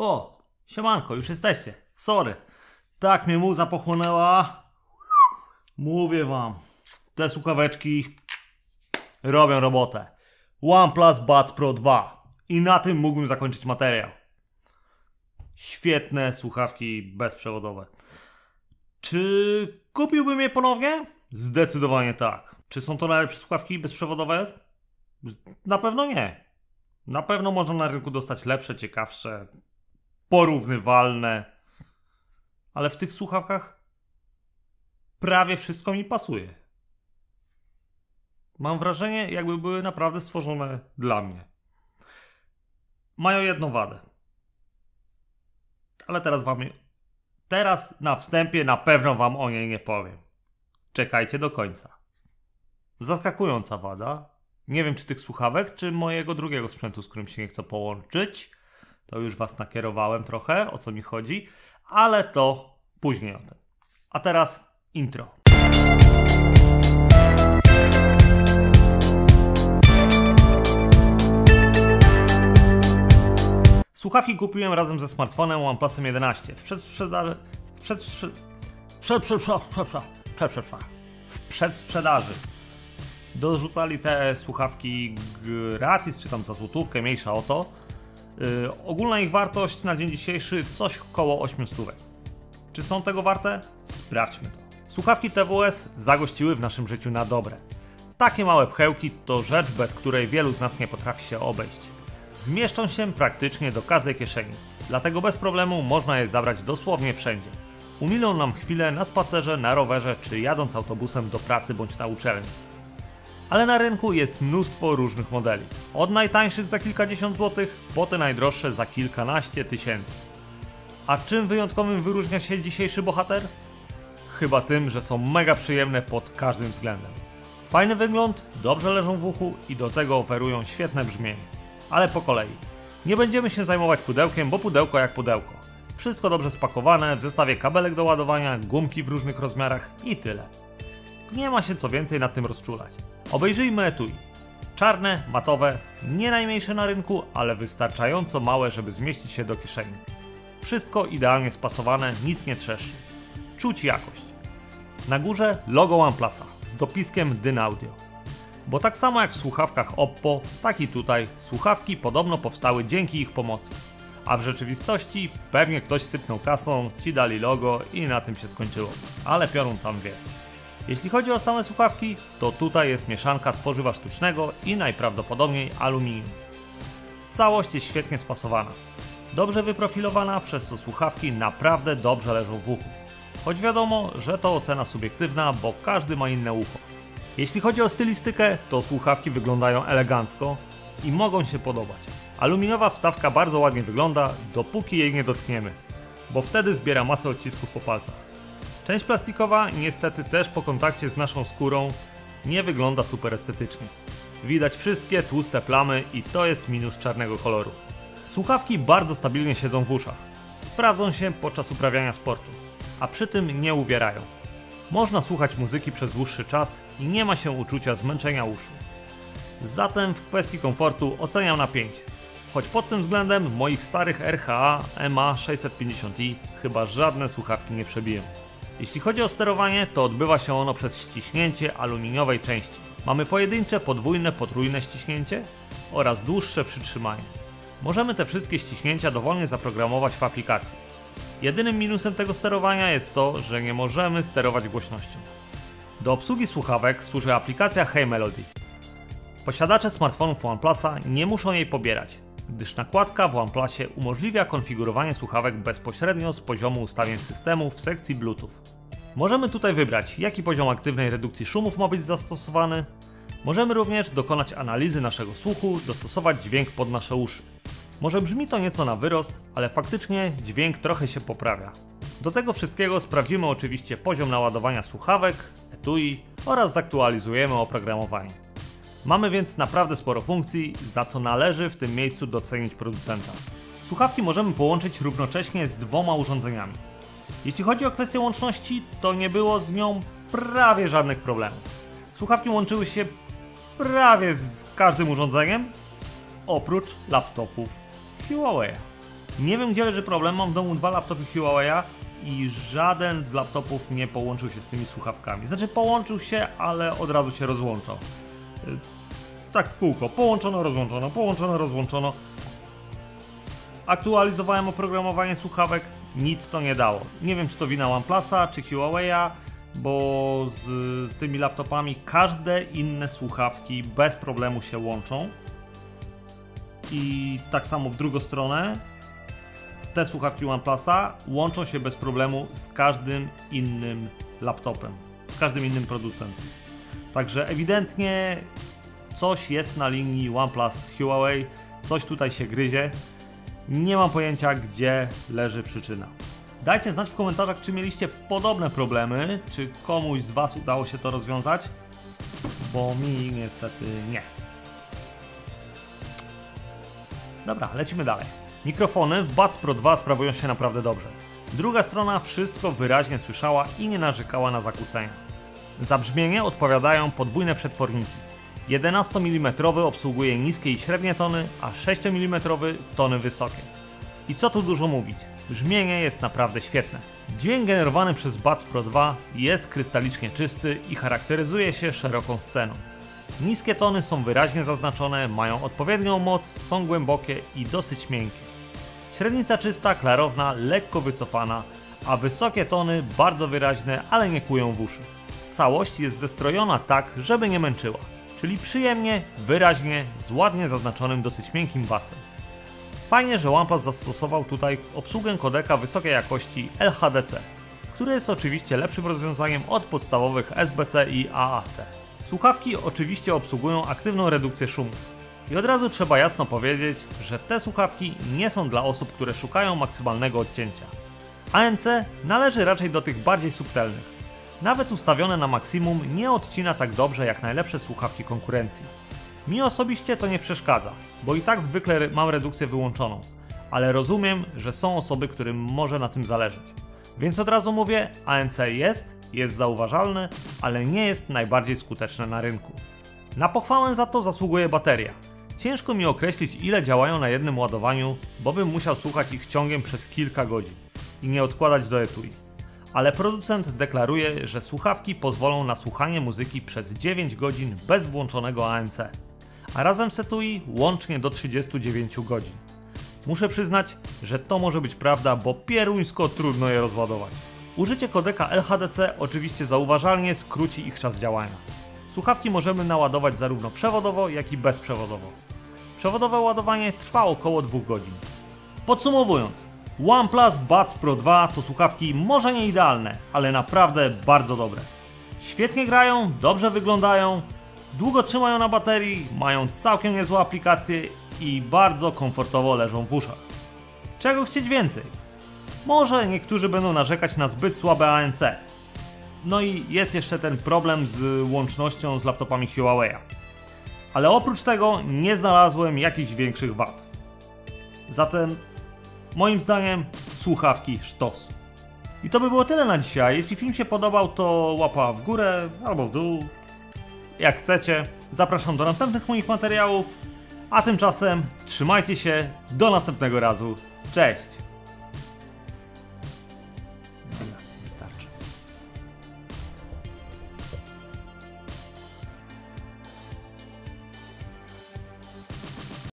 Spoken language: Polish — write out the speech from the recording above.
O, siemanko, już jesteście. Sorry. Tak mnie muza pochłonęła. Mówię wam, te słuchaweczki robią robotę. OnePlus Buds Pro 2. I na tym mógłbym zakończyć materiał. Świetne słuchawki bezprzewodowe. Czy kupiłbym je ponownie? Zdecydowanie tak. Czy są to najlepsze słuchawki bezprzewodowe? Na pewno nie. Na pewno można na rynku dostać lepsze, ciekawsze, porównywalne. Ale w tych słuchawkach prawie wszystko mi pasuje. Mam wrażenie, jakby były naprawdę stworzone dla mnie. Mają jedną wadę. Ale teraz wam. Teraz na wstępie na pewno wam o niej nie powiem. Czekajcie do końca. Zaskakująca wada. Nie wiem, czy tych słuchawek, czy mojego drugiego sprzętu, z którym się nie chcę połączyć. To już was nakierowałem trochę, o co mi chodzi, ale to później o tym. A teraz intro. Słuchawki kupiłem razem ze smartfonem OnePlusem 11 w przedsprzedaży. W przedsprze... przed, przed, przed, w przedsprzedaży. Dorzucali te słuchawki gratis, czy tam za złotówkę, mniejsza o to. Yy, ogólna ich wartość na dzień dzisiejszy coś około 8 stówek. Czy są tego warte? Sprawdźmy to. Słuchawki TWS zagościły w naszym życiu na dobre. Takie małe pchełki to rzecz, bez której wielu z nas nie potrafi się obejść. Zmieszczą się praktycznie do każdej kieszeni, dlatego bez problemu można je zabrać dosłownie wszędzie. Umilą nam chwilę na spacerze, na rowerze czy jadąc autobusem do pracy bądź na uczelni. Ale na rynku jest mnóstwo różnych modeli. Od najtańszych za kilkadziesiąt złotych, po te najdroższe za kilkanaście tysięcy. A czym wyjątkowym wyróżnia się dzisiejszy bohater? Chyba tym, że są mega przyjemne pod każdym względem. Fajny wygląd, dobrze leżą w uchu i do tego oferują świetne brzmienie. Ale po kolei. Nie będziemy się zajmować pudełkiem, bo pudełko jak pudełko. Wszystko dobrze spakowane, w zestawie kabelek do ładowania, gumki w różnych rozmiarach i tyle. Nie ma się co więcej nad tym rozczulać. Obejrzyjmy etui. Czarne, matowe, nie najmniejsze na rynku, ale wystarczająco małe, żeby zmieścić się do kieszeni. Wszystko idealnie spasowane, nic nie trzeszczy. Czuć jakość. Na górze logo OnePlusa z dopiskiem Dynaudio. Bo tak samo jak w słuchawkach Oppo, tak i tutaj słuchawki podobno powstały dzięki ich pomocy. A w rzeczywistości pewnie ktoś sypnął kasą, ci dali logo i na tym się skończyło. Ale piorun tam wie. Jeśli chodzi o same słuchawki, to tutaj jest mieszanka tworzywa sztucznego i najprawdopodobniej aluminium. Całość jest świetnie spasowana. Dobrze wyprofilowana, przez co słuchawki naprawdę dobrze leżą w uchu. Choć wiadomo, że to ocena subiektywna, bo każdy ma inne ucho. Jeśli chodzi o stylistykę, to słuchawki wyglądają elegancko i mogą się podobać. Aluminiowa wstawka bardzo ładnie wygląda, dopóki jej nie dotkniemy, bo wtedy zbiera masę odcisków po palcach. Część plastikowa niestety też po kontakcie z naszą skórą nie wygląda super estetycznie. Widać wszystkie tłuste plamy i to jest minus czarnego koloru. Słuchawki bardzo stabilnie siedzą w uszach. Sprawdzą się podczas uprawiania sportu, a przy tym nie uwierają. Można słuchać muzyki przez dłuższy czas i nie ma się uczucia zmęczenia uszu. Zatem w kwestii komfortu oceniam na 5. Choć pod tym względem moich starych RHA MA 650i chyba żadne słuchawki nie przebiją. Jeśli chodzi o sterowanie, to odbywa się ono przez ściśnięcie aluminiowej części. Mamy pojedyncze, podwójne, potrójne ściśnięcie oraz dłuższe przytrzymanie. Możemy te wszystkie ściśnięcia dowolnie zaprogramować w aplikacji. Jedynym minusem tego sterowania jest to, że nie możemy sterować głośnością. Do obsługi słuchawek służy aplikacja Hey Melody. Posiadacze smartfonów OnePlusa nie muszą jej pobierać, gdyż nakładka w OnePlusie umożliwia konfigurowanie słuchawek bezpośrednio z poziomu ustawień systemu w sekcji Bluetooth. Możemy tutaj wybrać, jaki poziom aktywnej redukcji szumów ma być zastosowany. Możemy również dokonać analizy naszego słuchu, dostosować dźwięk pod nasze uszy. Może brzmi to nieco na wyrost, ale faktycznie dźwięk trochę się poprawia. Do tego wszystkiego sprawdzimy oczywiście poziom naładowania słuchawek, etui oraz zaktualizujemy oprogramowanie. Mamy więc naprawdę sporo funkcji, za co należy w tym miejscu docenić producenta. Słuchawki możemy połączyć równocześnie z dwoma urządzeniami. Jeśli chodzi o kwestię łączności, to nie było z nią prawie żadnych problemów. Słuchawki łączyły się prawie z każdym urządzeniem, oprócz laptopów Huawei. Nie wiem gdzie leży problem, mam w domu dwa laptopy Huawei'a i żaden z laptopów nie połączył się z tymi słuchawkami. Znaczy połączył się, ale od razu się rozłączał. Y, Tak w kółko, połączono, rozłączono, połączono, rozłączono. Aktualizowałem oprogramowanie słuchawek, nic to nie dało. Nie wiem czy to wina OnePlusa czy Huawei'a, bo z tymi laptopami każde inne słuchawki bez problemu się łączą. I tak samo w drugą stronę, te słuchawki OnePlusa łączą się bez problemu z każdym innym laptopem, z każdym innym producentem. Także ewidentnie coś jest na linii OnePlus Huawei, coś tutaj się gryzie. Nie mam pojęcia, gdzie leży przyczyna. Dajcie znać w komentarzach, czy mieliście podobne problemy, czy komuś z Was udało się to rozwiązać, bo mi niestety nie. Dobra, lecimy dalej. Mikrofony w Buds Pro 2 sprawują się naprawdę dobrze. Druga strona wszystko wyraźnie słyszała i nie narzekała na zakłócenia. Za brzmienie odpowiadają podwójne przetworniki. 11 mm obsługuje niskie i średnie tony, a 6 mm tony wysokie. I co tu dużo mówić, brzmienie jest naprawdę świetne. Dźwięk generowany przez Buds Pro 2 jest krystalicznie czysty i charakteryzuje się szeroką sceną. Niskie tony są wyraźnie zaznaczone, mają odpowiednią moc, są głębokie i dosyć miękkie. Średnica czysta, klarowna, lekko wycofana, a wysokie tony bardzo wyraźne, ale nie kłują w uszy. Całość jest zestrojona tak, żeby nie męczyła, czyli przyjemnie, wyraźnie, z ładnie zaznaczonym dosyć miękkim basem. Fajnie, że OnePlus zastosował tutaj obsługę kodeka wysokiej jakości LHDC, który jest oczywiście lepszym rozwiązaniem od podstawowych SBC i AAC. Słuchawki oczywiście obsługują aktywną redukcję szumów. I od razu trzeba jasno powiedzieć, że te słuchawki nie są dla osób, które szukają maksymalnego odcięcia. ANC należy raczej do tych bardziej subtelnych. Nawet ustawione na maksimum nie odcina tak dobrze jak najlepsze słuchawki konkurencji. Mi osobiście to nie przeszkadza, bo i tak zwykle mam redukcję wyłączoną, ale rozumiem, że są osoby, którym może na tym zależeć. Więc od razu mówię, ANC jest, jest zauważalne, ale nie jest najbardziej skuteczne na rynku. Na pochwałę za to zasługuje bateria. Ciężko mi określić ile działają na jednym ładowaniu, bo bym musiał słuchać ich ciągiem przez kilka godzin i nie odkładać do etui. Ale producent deklaruje, że słuchawki pozwolą na słuchanie muzyki przez 9 godzin bez włączonego ANC, a razem z etui łącznie do 39 godzin. Muszę przyznać, że to może być prawda, bo pieruńsko trudno je rozładować. Użycie kodeka LHDC oczywiście zauważalnie skróci ich czas działania. Słuchawki możemy naładować zarówno przewodowo, jak i bezprzewodowo. Przewodowe ładowanie trwa około 2 godzin. Podsumowując, OnePlus Buds Pro 2 to słuchawki może nie idealne, ale naprawdę bardzo dobre. Świetnie grają, dobrze wyglądają, długo trzymają na baterii, mają całkiem niezłe aplikacje i bardzo komfortowo leżą w uszach. Czego chcieć więcej? Może niektórzy będą narzekać na zbyt słabe ANC. No i jest jeszcze ten problem z łącznością z laptopami Huawei'a. Ale oprócz tego nie znalazłem jakichś większych wad. Zatem moim zdaniem słuchawki sztos. I to by było tyle na dzisiaj. Jeśli film się podobał, to łapa w górę albo w dół. Jak chcecie. Zapraszam do następnych moich materiałów. A tymczasem trzymajcie się. Do następnego razu. Cześć!